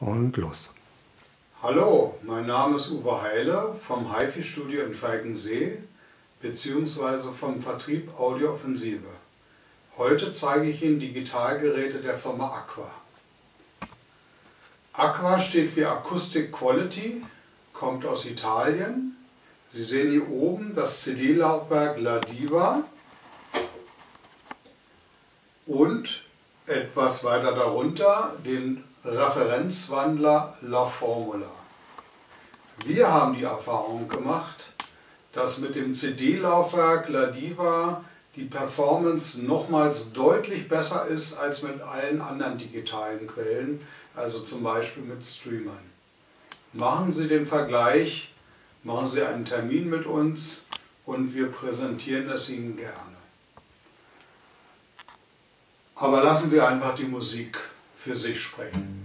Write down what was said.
und los. Hallo, mein Name ist Uwe Heile vom HiFi-Studio in Falkensee bzw. vom Vertrieb Audio Offensive. Heute zeige ich Ihnen Digitalgeräte der Firma Aqua. Aqua steht für Acoustic Quality, kommt aus Italien. Sie sehen hier oben das CD-Laufwerk La Diva und etwas weiter darunter den Referenzwandler La Formula. Wir haben die Erfahrung gemacht, dass mit dem CD-Laufwerk La Diva die Performance nochmals deutlich besser ist als mit allen anderen digitalen Quellen, also zum Beispiel mit Streamern. Machen Sie den Vergleich, machen Sie einen Termin mit uns und wir präsentieren es Ihnen gerne. Aber lassen wir einfach die Musik für sich sprechen.